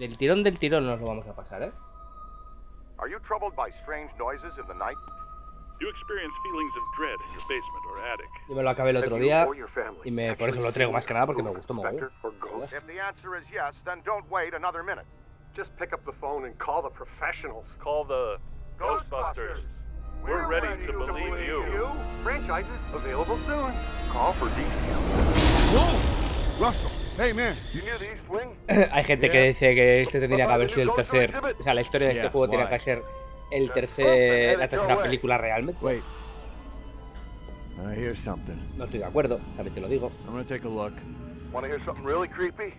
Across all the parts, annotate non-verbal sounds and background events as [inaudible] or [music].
Del tirón del tirón nos lo vamos a pasar, ¿eh? Are you troubled by strange noises in the night? You experience feelings of dread in your basement or attic. Yo me lo acabé el otro día y me, por eso lo traigo más que nada porque me gustó mogollón. If the answer is yes, then don't wait another minute. Just pick up the phone and call the professionals. Call the Ghostbusters. We're ready to believe you. Franchises available soon. Call for details. Russell, hey man, You knew the East Wing? Hay gente que dice que este tendría que haber sido el tercer. O sea, la historia de este juego tiene que ser el tercer, la tercera película realmente. Wait. I hear something. No estoy de acuerdo, también te lo digo. I'm gonna take a look. Want to hear something really creepy?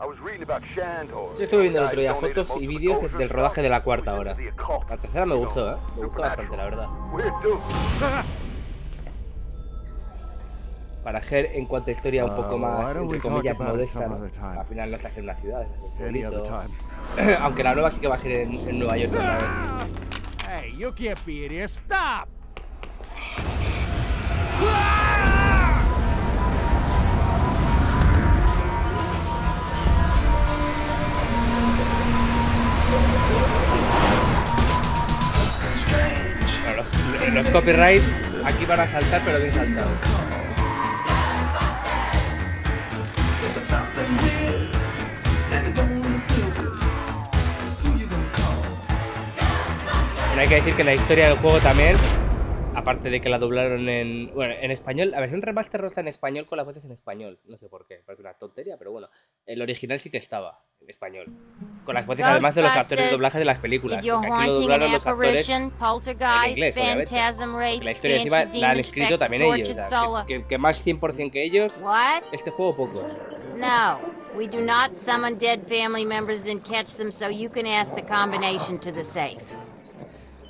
I was reading about Shandor. Yo estuve viendo el otro día fotos y vídeos del rodaje de la cuarta hora. La tercera me gustó, ¿eh? Me gustó bastante, la verdad. Para ser en cuanto a historia un poco Uh, más, entre comillas, modesta. ¿no? Al final no estás en una ciudad, estás en un. [coughs] Aunque la nueva sí que va a ser en, en Nueva York otra vez. Hey, you can't be in here. Stop! Bueno, los, los copyright aquí van a saltar, pero bien saltados. Pero hay que decir que la historia del juego también, aparte de que la doblaron en. Bueno, en español, la versión remaster está en español con las voces en español. No sé por qué, parece una tontería, pero bueno. El original sí que estaba en español. Con las voces además de los actores de doblaje de las películas. Porque aquí lo doblaron los actores en inglés, obviamente. Porque la historia encima la han escrito también ellos. o sea, que, que- más 100% que ellos, What? este juego pocos. No, we do not summon dead family members then catch them so you can ask the combination to the safe.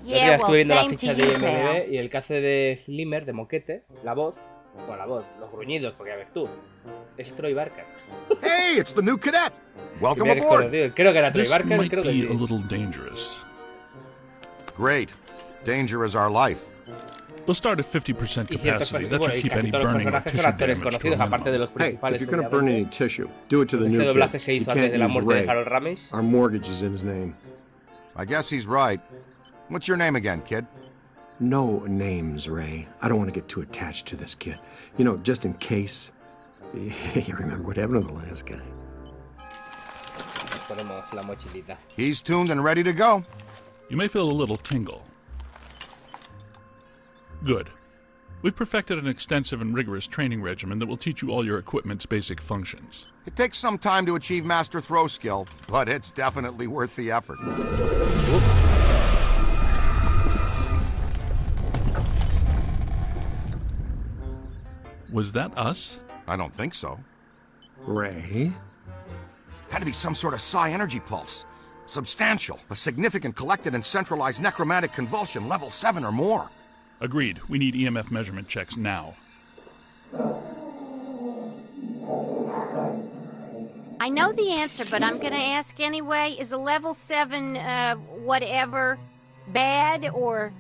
Yeah, estuve well, viendo la to ficha de. IMDb y el que hace de Slimmer, de Moquete, la voz, bueno, la voz, los gruñidos, porque ya ves tú, es Troy Barker. hey, it's the new cadet. Welcome aboard. Creo que era Troy This Barker, might creo que be sí. a little dangerous. Great. Danger is our life. We'll start at 50% Y ciertos capacity. That should keep any burning or tissue damage to aparte de Hey, if you're gonna burn obviamente. any tissue, do it to the Este new kid. se You hizo antes can't de la use muerte de Ray. Harold Ramis. Our mortgage is in his name. I guess he's right. What's your name again, kid? No names, Ray. I don't want to get too attached to this kid. You know, just in case. [laughs] You remember what happened to the last guy? Nos ponemos la mochilita. He's tuned and ready to go. You may feel a little tingle. Good. We've perfected an extensive and rigorous training regimen that will teach you all your equipment's basic functions. It takes some time to achieve master throw skill, but it's definitely worth the effort. Was that us? I don't think so. Ray? Had to be some sort of psi energy pulse. Substantial, a significant collected and centralized necromantic convulsion, level 7 or more. Agreed. We need EMF measurement checks now. I know the answer, but I'm gonna ask anyway. Is a level 7, uh, whatever, bad or.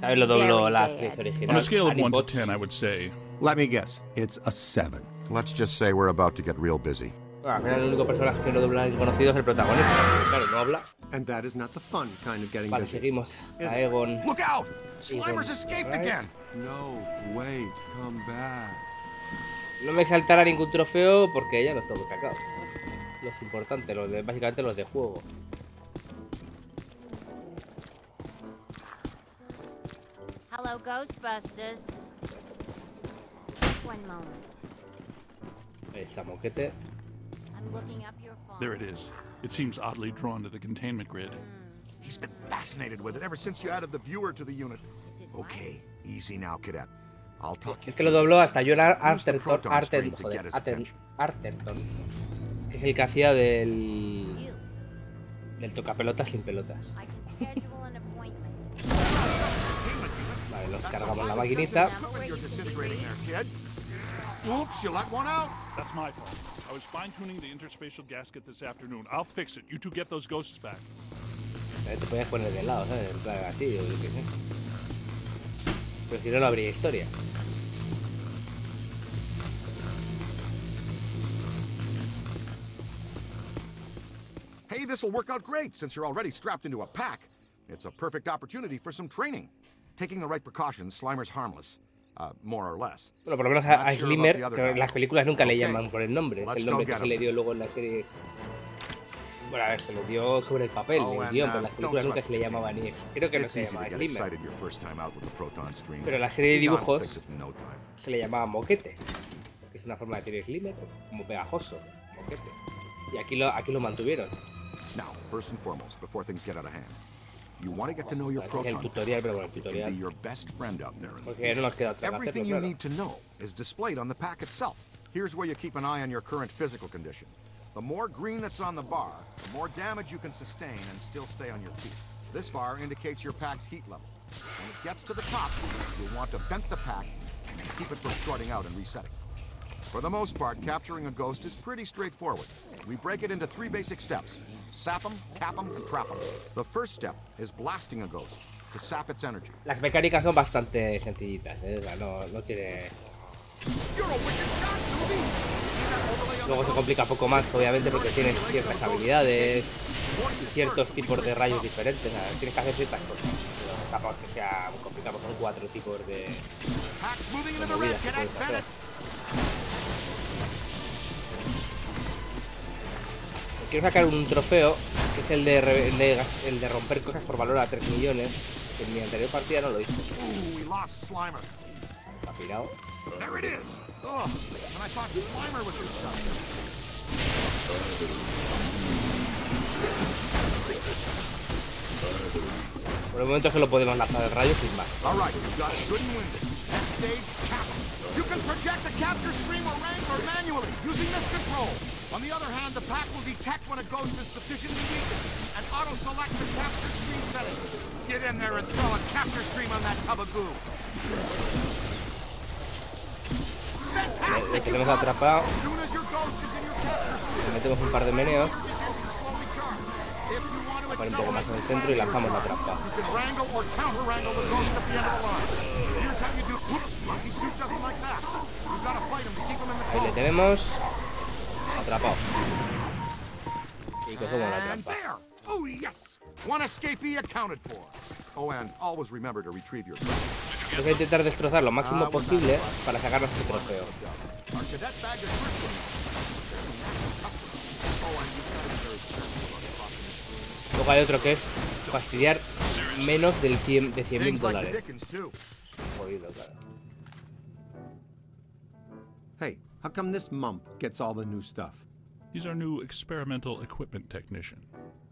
¿Sabes? Very bad. On a scale of 1 to 10, I would say Let me guess. It's a seven. Let's just say we're about to get real busy. Final el único personaje que no dobla desconocido es el protagonista. Claro, no habla. And that is not the fun kind of getting Vale, busy. seguimos. A Egon. Look out! Slimer's escaped again! No, wait, come back. No me saltará ningún trofeo porque ya los tengo sacados. Los importantes, los de, básicamente los de juego. Hello, Ghostbusters. Just one moment. Ahí está Moquete. I'm looking up your phone. there it is. It seems oddly drawn to the containment grid. He's been fascinated with it ever since you added the viewer to the unit. Okay, easy now, cadet. I'll talk you Es que lo dobló hasta John Arterton, to joder. Arterton, que es el que hacía del del tocapelotas sin pelotas. Vale, los cargamos la maquinita. Oops, you let one out. That's my fault. I was fine tuning the interspatial gasket this afternoon. I'll fix it. You two get those ghosts back. Eh, Te podías poner de lado, ¿sabes? En plan así, o yo qué sé. Pero si no, no habría historia. Hey this will work out great since you're already strapped into a pack. It's a perfect opportunity for some training. Taking the right precautions, Slimer's harmless. Uh, more or less. Bueno, por lo menos a, a Slimmer, que en las películas nunca le llaman por el nombre, es el nombre que se le dio luego en las series. Bueno, a ver, se le dio sobre el papel, Oh, el guion, uh, pero en las películas nunca se le llamaba ni eso. Creo que no se llamaba Slimmer, pero en la serie de dibujos se le llamaba moquete, que es una forma de decir Slimmer, como pegajoso, moquete. Y aquí lo, aquí lo mantuvieron. Now, first and foremost, before things get out of hand, you want to get to know your es el proton tutorial, pero bueno, el can be your best friend out there. Porque no nos queda otra Everything you need to know is displayed on the pack itself. Here's where you keep an eye on your current physical condition. The more green that's on the bar, the more damage you can sustain and still stay on your feet. This bar indicates your pack's heat level. When it gets to the top, you'll want to vent the pack and keep it from shorting out and resetting. For the most part, capturing a ghost is pretty straightforward. We break it into three basic steps. Sap 'em, cap 'em, and trap 'em. The first step is blasting a ghost to sap its energy. Las mecánicas son bastante sencillitas, ¿eh? No, no tiene... Luego se complica poco más, obviamente, porque tienes ciertas habilidades y ciertos tipos de rayos diferentes. O sea, tienes que hacer ciertas cosas. Pero tampoco que sea muy complicado, son cuatro tipos de, de movidas que cadet, puedes hacer. Quiero sacar un trofeo, que es el de, re- el de, el de romper cosas por valor a 3 millones, que en mi anterior partida no lo hice. Está pirado. Por el momento es que lo podemos lanzar el rayo sin más. You can project a capture stream or rank or manually using this control. On the other hand, the pack will detect when a ghost is sufficiently weakened and auto-select the capture stream setting. Get in there and throw a capture stream on that tub of goo. Le, le tenemos atrapado. Le metemos un par de meneos. Para un poco más en el centro y lanzamos la trampa. Ahí le tenemos. Atrapado. Y cogemos la trampa. Oh yes! One escapee accounted for. Oh, and always remember to retrieve your a intentar destrozar lo máximo ah, posible para sacar nuestro trofeo. Luego hay otro que es fastidiar menos del 100, de 100 mil Things like the dólares. Jodido, claro. Hey, how come this mump gets all the new stuff? He's our new experimental equipment technician.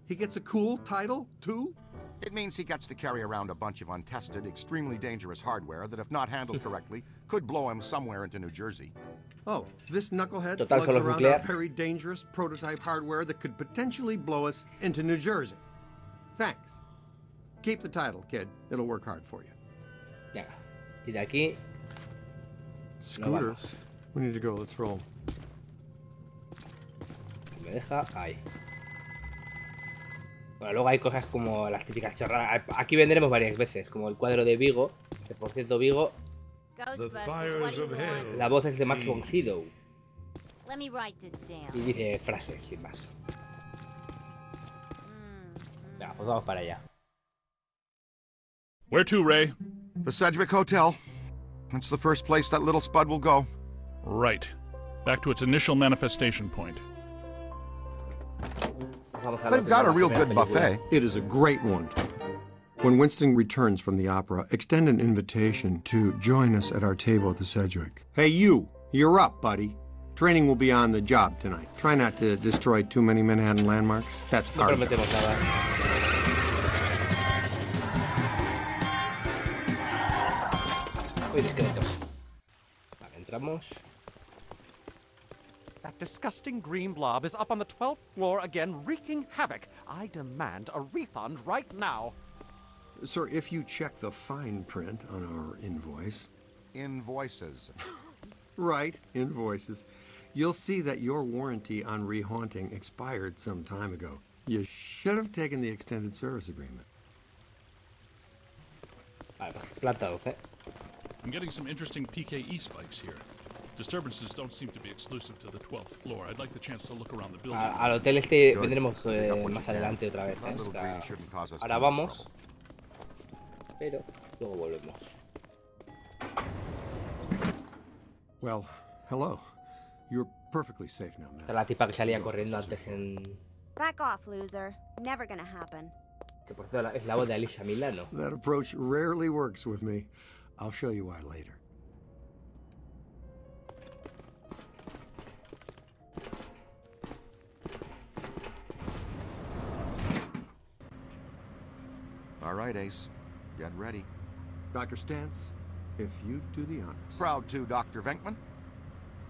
He gets a cool title, too? It means he gets to carry around a bunch of untested, extremely dangerous hardware that, if not handled [laughs] correctly, could blow him somewhere into New Jersey. Oh, this knucklehead Total, lugs solo around nuclear. very dangerous prototype hardware that could potentially blow us into New Jersey. Thanks. Keep the title, kid. It'll work hard for you. Yeah. Y de aquí Scooter. vamos. We need to go. Let's roll. me deja ahí. Bueno, luego hay cosas como las típicas chorradas. Aquí vendremos varias veces, como el cuadro de Vigo. Que por cierto, Vigo, la voz es de Max von Sydow. Let me write this down. Y dice frases, sin más. Venga, pues vamos para allá. Where to, Ray? The Sedgwick Hotel. That's the first place that little spud will go. Right. Back to its initial manifestation point. Vamos a lo They've got a real good buffet. It is a great one. When Winston returns from the opera, extend an invitation to join us at our table at the Sedgewick. Hey, you, you're up, buddy. Training will be on the job tonight. Try not to destroy too many Manhattan landmarks. That's No our job. prometemos nada. Muy. Vale, entramos. That disgusting green blob is up on the 12th floor again, wreaking havoc. I demand a refund right now. Sir, if you check the fine print on our invoice, Invoices. [laughs] right, invoices, you'll see that your warranty on rehaunting expired some time ago. You should have taken the extended service agreement. Vale, pues planta 12. I'm getting some interesting PKE spikes here. Disturbances don't seem to be exclusive to the 12th floor. I'd like the chance to look around the building. A- al hotel este vendremos eh, Pick up what you más adelante otra vez. ¿eh? Ahora- breeze shouldn't cause us Ahora vamos, pero luego volvemos. Well, hello. You're perfectly safe now, Esta es Max. la tipa que salía corriendo antes en... Back off, loser. Never gonna happen. Que por cierto es la voz de Alicia Milano. That approach rarely works with me. I'll show you why later. Right, Ace. Get ready. Dr. Stantz, if you do the honors. Proud to, Dr. Venkman.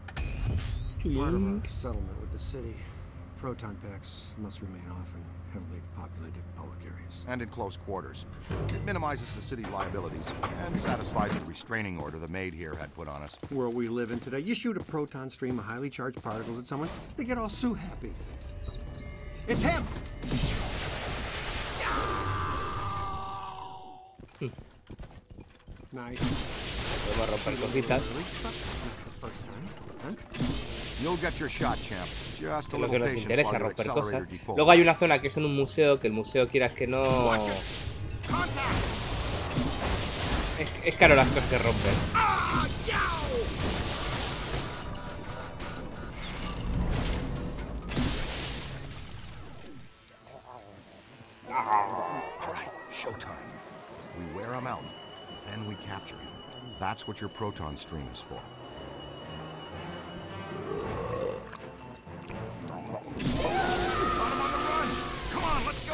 Part of our settlement with the city, proton packs must remain off in heavily populated public areas. and in close quarters. It minimizes the city's liabilities and satisfies the restraining order the maid here had put on us. World we live in today, you shoot a proton stream of highly charged particles at someone, they get all Sue happy. It's him! Nice. Podemos romper cositas. Es lo que nos interesa, romper cosas. Luego hay una zona que es en un museo, que el museo quieras que no... Es, es caro las cosas que rompen. Then capture him. That's what your proton stream is for.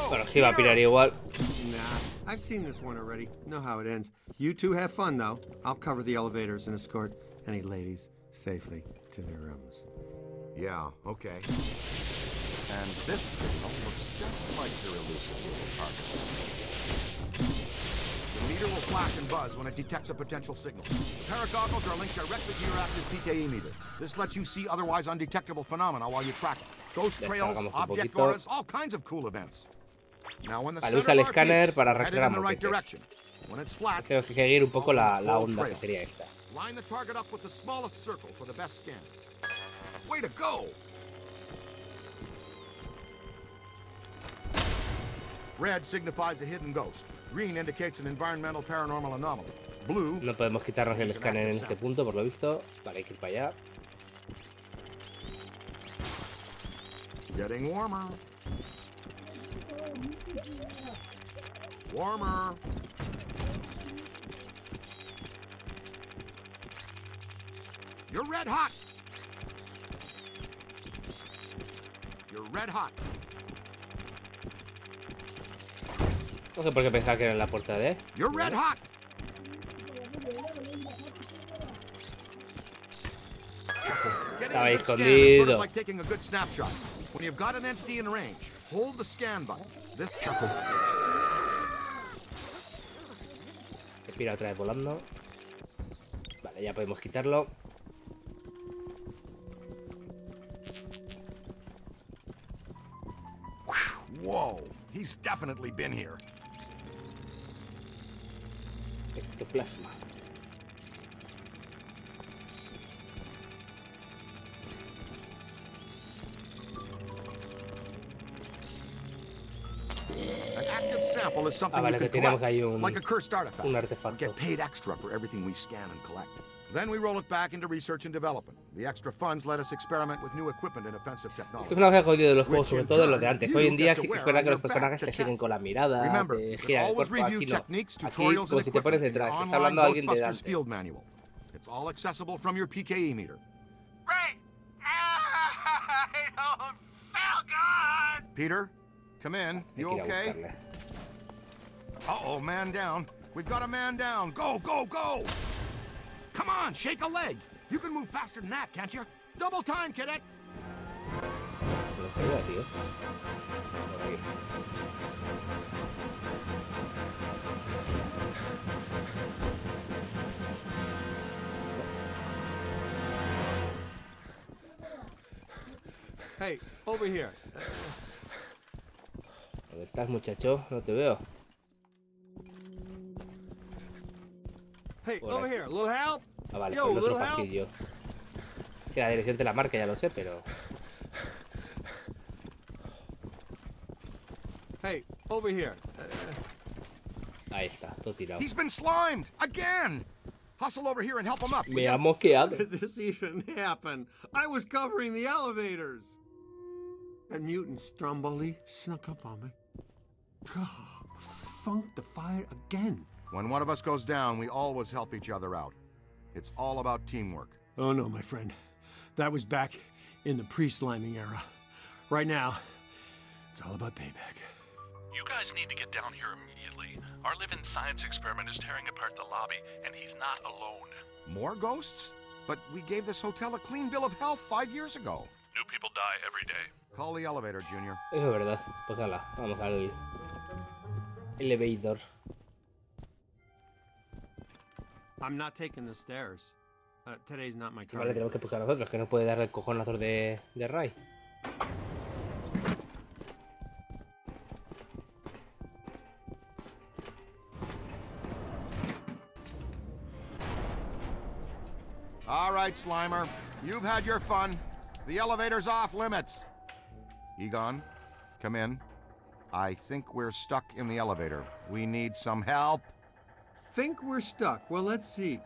Bueno, sí va a pirar igual. Nah, I've seen this one already. Know how it ends. You two have fun, though. I'll cover the elevators and escort any ladies safely to their rooms. Yeah, okay. And this signal looks just like your elusive little target. Meter will flash and buzz when it detects a potential signal. The paragoggles are linked directly to your active PKE meter. This lets you see otherwise undetectable phenomena while you track it. Ghost trails, object auras, all kinds of cool events. Now when the usa el escáner para rastrear in the right ambulantes. direction. When it's flat, Tengo que seguir un poco la, la onda the que trail. sería esta. Line the target up with the smallest circle for the best scan. Way to go! Red signifies a hidden ghost. Green indicates an environmental paranormal anomaly. Blue, No podemos quitarnos el escáner en este punto, por lo visto. Vale, hay que ir para allá. getting warmer. Warmer. You're red hot. You're red hot. No sé por qué pensaba que era en la puerta de... You're red hot. Estaba escondido. When you've got an entity in range, hold the scan button. This. Respira otra vez volando. Vale, ya podemos quitarlo. Whoa, he's definitely been here. Ectoplasma. An active sample is something Ah, vale, you can collect, un- like a cursed artifact. un artefacto. Get paid extra for everything we scan and collect. Then we roll it back into research and development. The extra funds let us experiment with new equipment and offensive Esto technology. es una cosa jodida de los juegos, sobre todo en los de antes. you Hoy en día to sí que es verdad que los personajes te siguen con la mirada, Remember, te you can giran el always cuerpo. review Aquí no. Aquí, como and si te pones equipment in the detrás. Te está online hablando alguien de Ghostbusters delante. field manual. It's all accessible from your PKE meter. Ray! I don't feel good! Peter, come in. You que ir a okay? Uh-oh, man down. We've got a man down. Go, go, go! Come on, shake a leg. You can move faster than that, can't you? Double time, cadet. No ve, tío. Ahí. Hey, over here. ¿Dónde estás, muchacho? No te veo. Hey, Por over aquí. here. A little help? Ah, vale, Yo, por el otro pasillo. Que la dirección te la marca, ya lo sé, pero. Hey, over here. Ahí está, todo tirado. He's been slimed again. Hustle over here and help him up. qué How hago. did this even happen? I was covering the elevators. That mutant Stromboli snuck up on me. [sighs] Funked the fire again. When one of us goes down, we always help each other out. It's all about teamwork. Oh no, my friend. That was back in the pre-sliming era. Right now, it's all about payback. You guys need to get down here immediately. Our living science experiment is tearing apart the lobby, and he's not alone. More ghosts? But we gave this hotel a clean bill of health five years ago. New people die every day. Call the elevator, Junior. Eso es verdad. Pues hala, vamos al elevator. I'm not taking the stairs. Uh, today's not my Vale, tenemos que buscar nosotros, que no puede darle el cojonazos de, de Ray. All right, Slimer. You've had your fun. The elevator's off limits. Egon, come in. I think we're stuck in the elevator. We need some help. Think we're stuck. Well, let's see.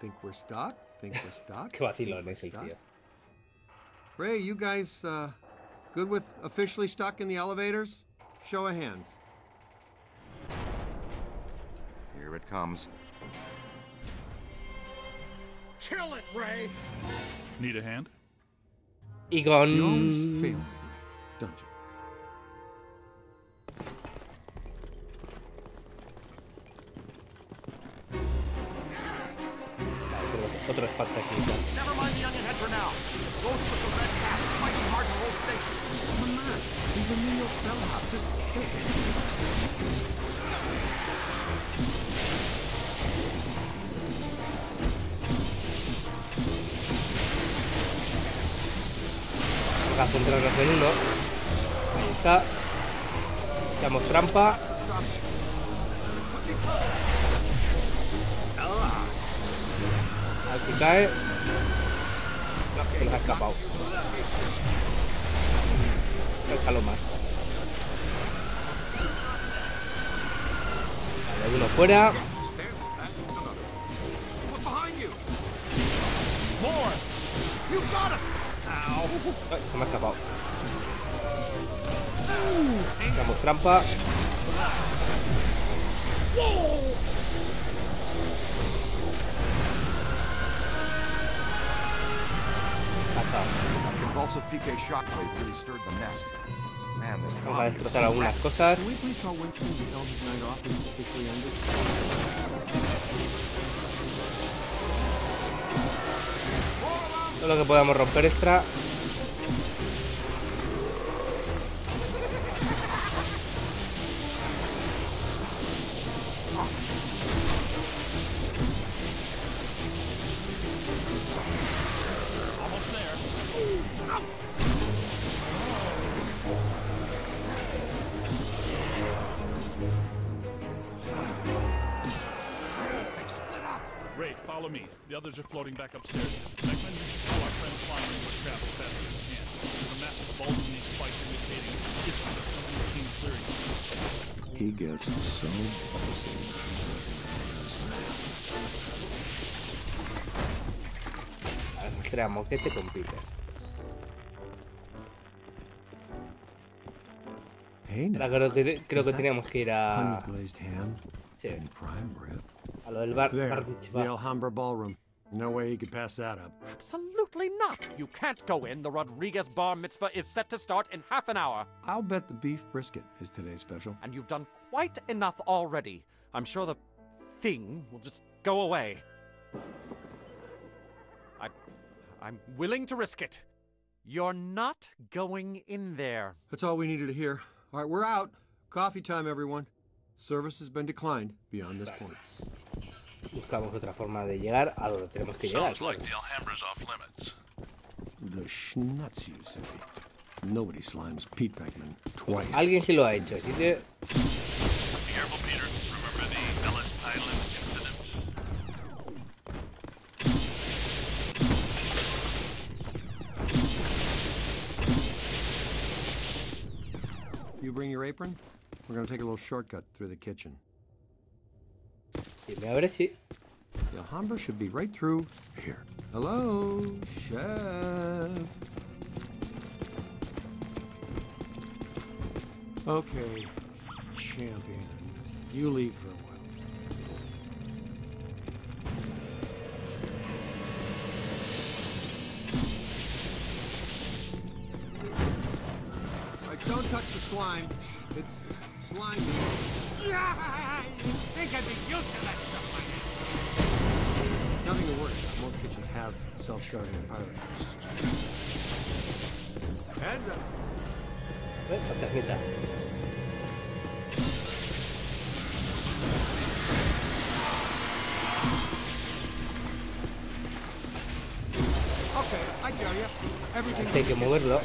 Think we're stuck? Think we're stuck? [laughs] Qué vacilón Think we're es stuck? Ray, you guys uh, good with officially stuck in the elevators? Show of hands. Here it comes. Kill it, Ray! Need a hand? You always Egon. fail, don't you? otro falta aquí. Gasto un 3 segundo. Ahí está. Echamos trampa. Ver si cae. Se nos ha escapado. Déjalo más. Vale, uno fuera. Ay, se me ha escapado. Echamos trampa. Vamos a destrozar algunas cosas. Lo que podamos romper extra. Others are floating back upstairs. Venkman, you should pull our friend Slime into a trap as fast as you can. There's a massive bulge in these spikes indicating this is a routine clearing. He gets so bossy. Rastreamos que te compite. Hey, now. Ahora creo que, creo Is que that teníamos que ir a, Sí. and prime rib. a lo del bar, There, bar the. Alhambra Ballroom. No way he could pass that up. Absolutely not. You can't go in. The Rodriguez bar mitzvah is set to start in half an hour. I'll bet the beef brisket is today's special. And you've done quite enough already. I'm sure the thing will just go away. I, I'm willing to risk it. You're not going in there. That's all we needed to hear. All right, we're out. Coffee time, everyone. Service has been declined beyond this point. buscamos otra forma de llegar a donde tenemos que llegar. Alguien se lo ha hecho, así que... You take a little shortcut through the kitchen. Sí. The Alhambra should be right through here. Hello, chef. Okay, champion. You leave for a while. Don't touch the slime. It's slimy. Yeah, you think I'd be used to that stuff by now? Nothing to worry about. Most kitchens have self-starting pilot. Heads up. Eh, fantasmita. Okay, I tell you, everything. Este hay que moverlo.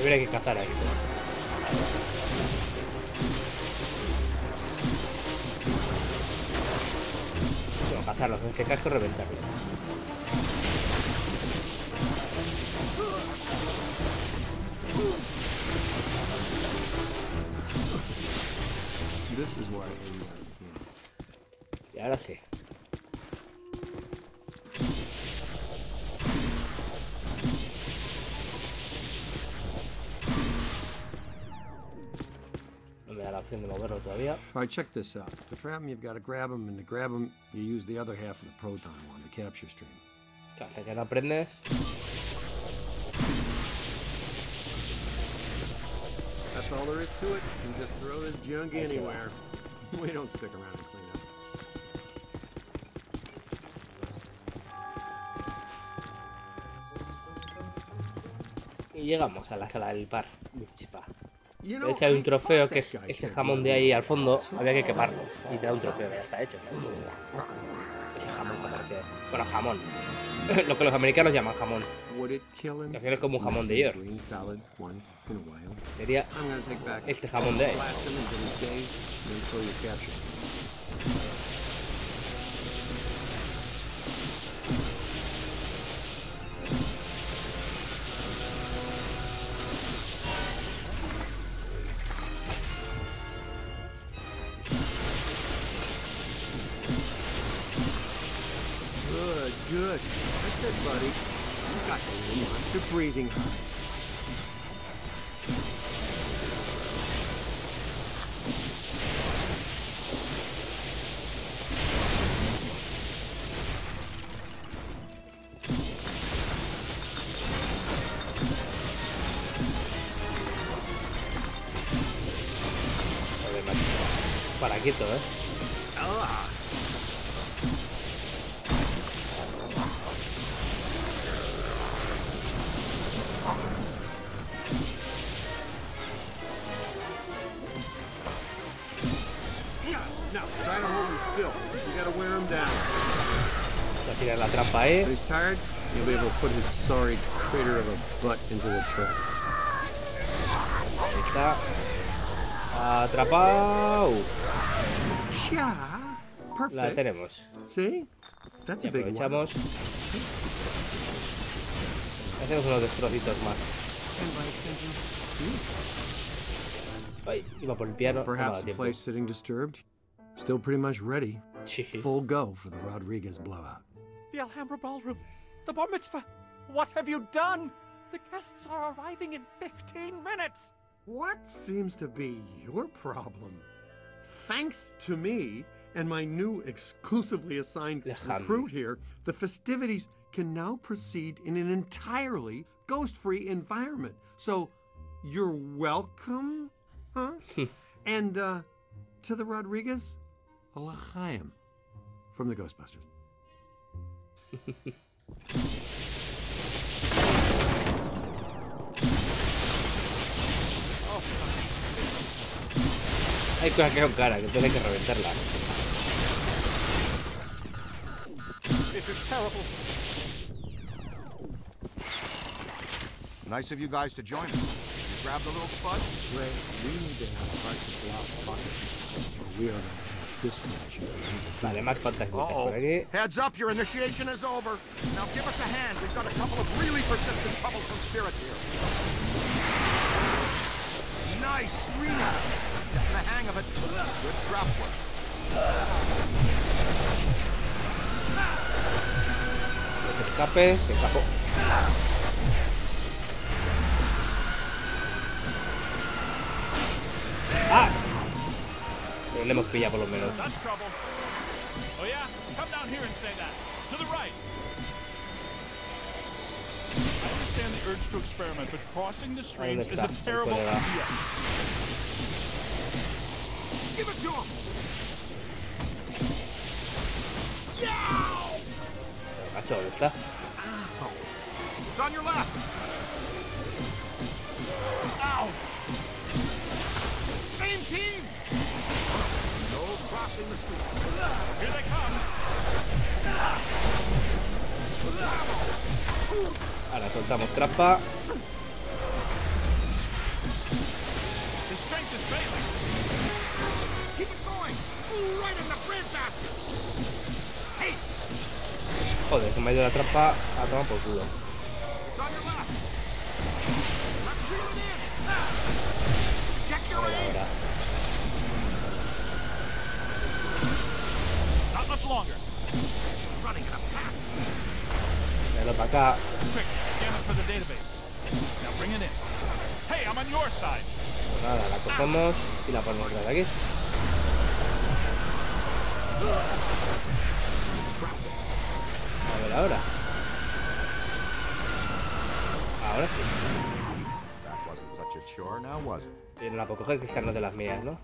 Habría que cazar ahí. cazarlos, en este caso reventarlos. Y ahora sí. Opción de moverlo todavía. All right, check this out. To trap them, you've got to grab them, and to grab them, you use the other half of the proton one, the capture stream. Hasta que no aprendes. That's all there is to it. You just throw this junk That's it. anywhere. [laughs] We don't stick around and clean up. Y llegamos a la sala del bar. Chipa. De hecho hay un trofeo que es ese jamón de ahí al fondo. Había que quemarlo. Y te da un trofeo que ya está hecho. Ese jamón. Bueno, jamón. [laughs] Lo que los americanos llaman jamón. Que es como un jamón de while. Sería este jamón de ahí. vikingo. Paraquito, ¿eh? La ahí. When he's tired, he'll be able to put his sorry crater of a butt into the truck. Ahí está. Atrapado. Yeah, La perfect. tenemos. See? That's Y a big one. aprovechamos. Hacemos unos destrocitos más. And by extension, Ay, iba por el piano. Perhaps the place sitting disturbed. Still pretty much ready. [laughs] Full go for the Rodriguez blowout. The Alhambra Ballroom. The bar mitzvah. What have you done? The guests are arriving in 15 minutes. What seems to be your problem? Thanks to me and my new exclusively assigned recruit here, the festivities can now proceed in an entirely ghost free environment. So you're welcome, huh? [laughs] and uh, to the Rodriguez, a l'chaim from the Ghostbusters. [laughs] Hay cosas que son caras, que entonces hay que reventarlas. This is terrible. Nice of you guys to join us. You grab the little spud? Ray, we need to have a heart to blow out buckets, we are going to have this match. Vale, más fantasmitas por aquí. Heads up, your initiation is over. Now give us a hand. We've got a couple of really persistent troublesome spirits here. Nice streaming. Getting the hang of it. Good trap work. Los escapes, se escapó. Pero le hemos pillado por lo menos. Oh yeah? Come down here and say that. To the right. I understand the urge to experiment, but crossing the streams is a terrible idea. Give it to him. Macho, ¿dónde está? It's on your left. Ow. Ahora soltamos trampa. Joder, que me ha la trampa a tomar por culo. Your side. Pues nada, la cogemos y la ponemos otra vez aquí. A ver ahora. Ahora sí. That wasn't such a chore, now was it? Y no la puedo coger, que esta no es de las mías, ¿no?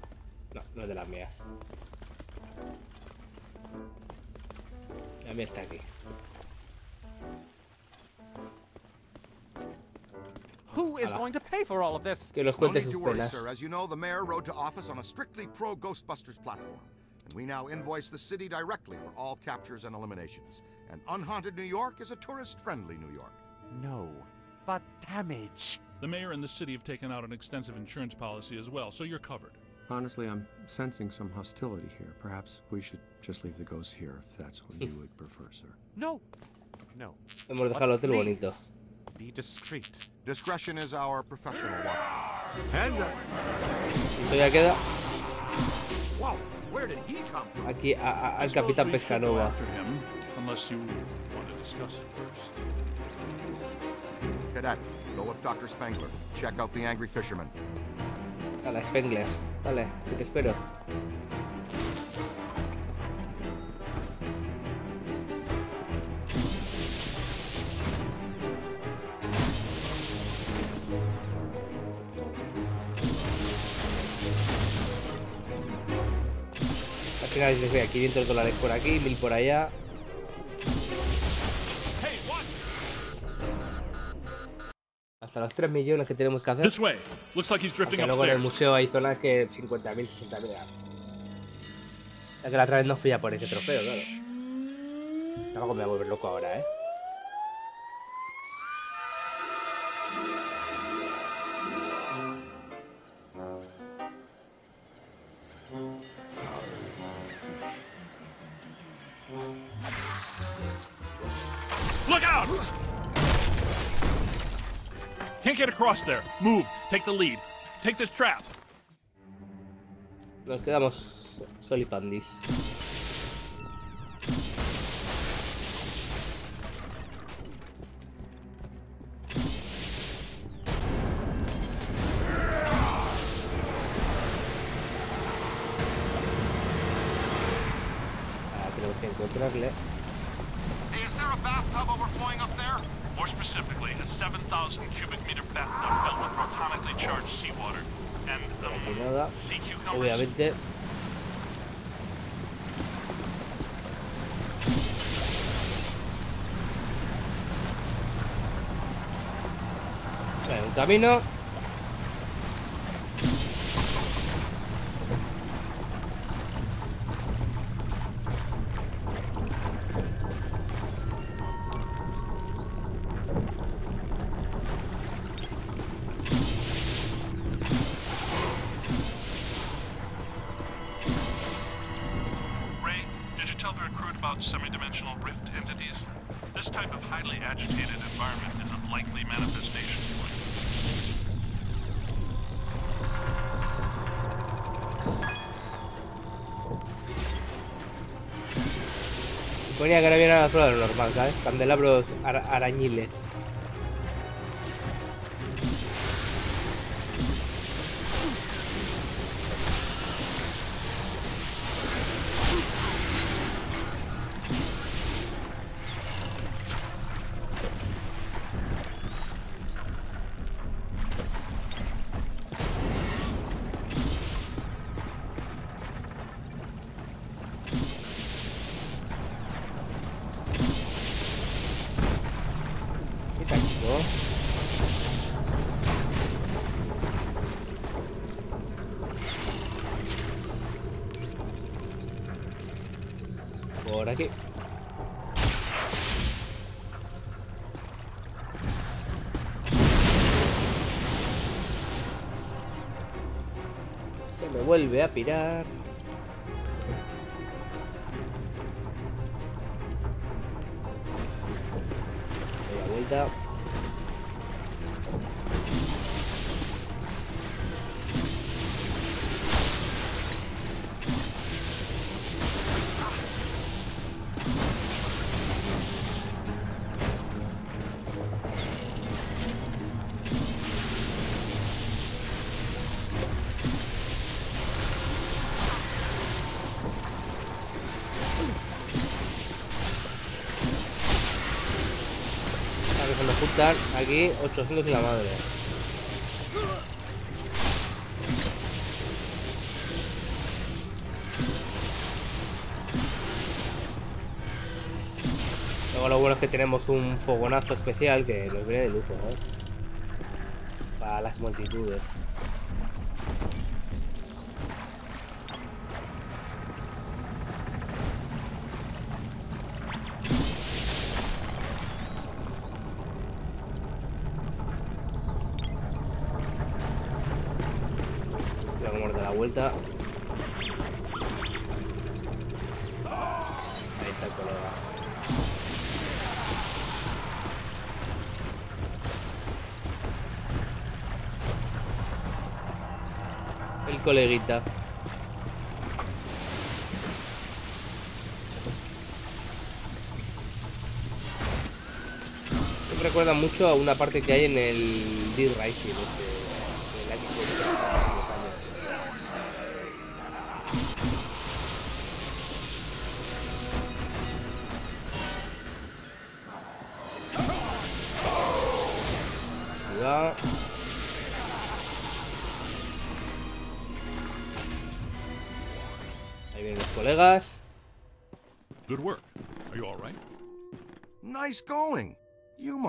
No, no es de las mías. La mía está aquí. Who is going to pay for all of this? Que los cuente sus to penas. sir. As you know, the mayor rode to office on a strictly pro-Ghostbusters platform. And we now invoice the city directly for all captures and eliminations. And unhaunted New York is a tourist-friendly New York. No. but damage. The mayor and the city have taken out an extensive insurance policy as well, so you're covered. Honestly, I'm sensing some hostility here. Perhaps we should just leave the ghost here if that's what you hmm. would prefer, sir. No. No. Hemos dejado el hotel bonito. Be discreet. Discretion is our professional watch. Heads up. Esto ya queda Whoa, where did he come from? aquí a- a- I al Capitán we should go Pescanova. after him, unless you want to discuss it first. Cadet, go with Dr. Spengler. Check out the angry fisherman. A la Spengler. Vale, que te espero. Al final dices, mira, 500 dólares por aquí, 1000 por allá. Los 3 millones que tenemos que hacer. This way. Looks like he's drifting luego en el museo hay zonas que 50.000, 60.000. Es que la otra vez no fui a por ese trofeo, claro. Tampoco me voy a volver loco ahora, ¿eh? Look out! Can't get across there. Move. Take the lead. Take this trap. Nos quedamos solipandis. about semi-dimensional rift entities, this type of highly agitated environment is a likely manifestation. point. Ponía que ahora viene a la zona normal, ¿sabes? Candelabros ara arañiles. Me vuelve a pirar. Doy la vuelta. Aquí 800 y la madre. Luego lo bueno es que tenemos un fogonazo especial que nos viene de lujo. Para las multitudes. Vuelta. Ahí está el colega. El coleguita. Me recuerda mucho a una parte que hay en el Dead Rising, este,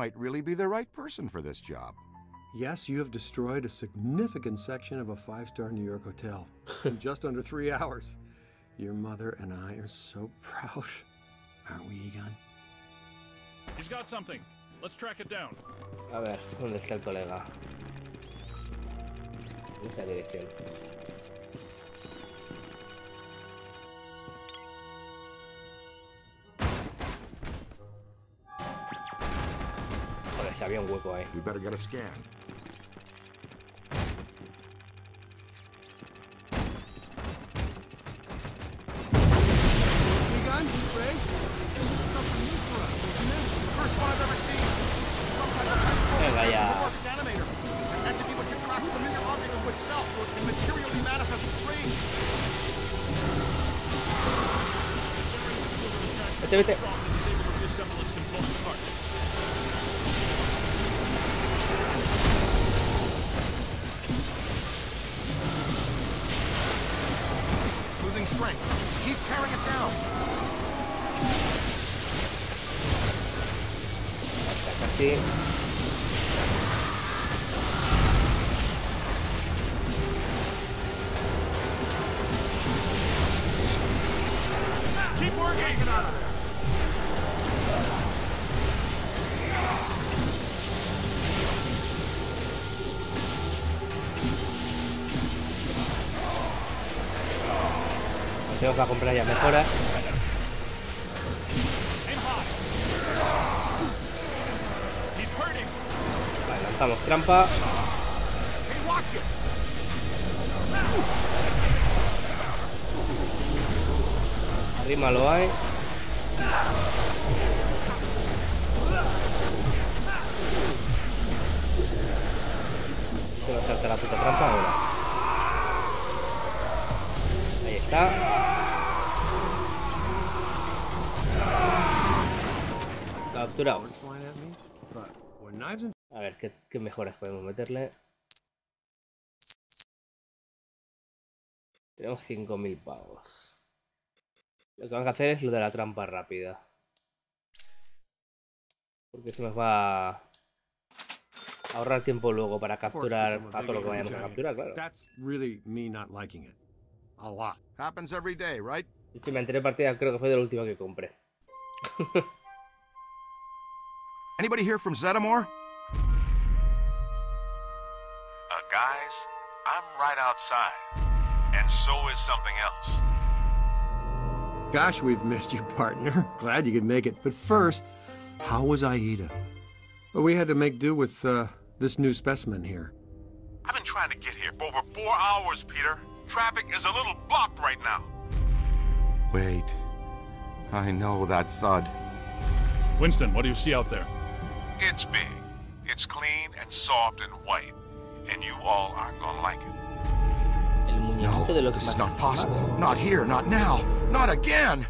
might really be the right person for this job. Yes, you have destroyed a significant section of a five star New York hotel in [laughs] just under three hours. Your mother and I are so proud. Aren't we, Egon? He's got something. Let's track it down. A ver, ¿dónde está el colega? Esa dirección. Ahí. We better get a scan. Keep tearing it down. Casi. Keep working! Get out of there! Tengo que comprar ya mejoras. Vale, lanzamos trampa. Arriba lo hay. A saltar la puta trampa ahora. Capturado. A ver, ¿qué, qué mejoras podemos meterle? Tenemos 5.000 pavos. Lo que vamos a hacer es lo de la trampa rápida. Porque eso nos va a ahorrar tiempo luego para capturar a todo lo que vayamos a capturar, claro. A lot. Happens every day, right? De hecho, me enteré partida, creo que fue de la última que compré. [laughs] Anybody here from Zeddemore? Uh, guys, I'm right outside. And so is something else. Gosh, we've missed you, partner. [laughs] Glad you could make it. But first, how was Aida? Well, we had to make do with uh, this new specimen here. I've been trying to get here for over four hours, Peter. Traffic is a little blocked right now. Wait. I know that thud. Winston, what do you see out there? It's big. It's clean and soft and white. And you all aren't gonna like it. El muñequito de los This is not possible. Not here, not now, not again!